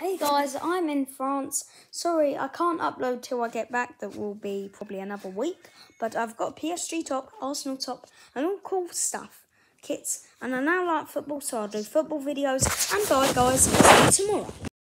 Hey guys, I'm in France. Sorry, I can't upload till I get back. That will be probably another week. But I've got PSG top, Arsenal top, and all cool stuff, kits. And I now like football, so I'll do football videos. And bye guys, see you tomorrow.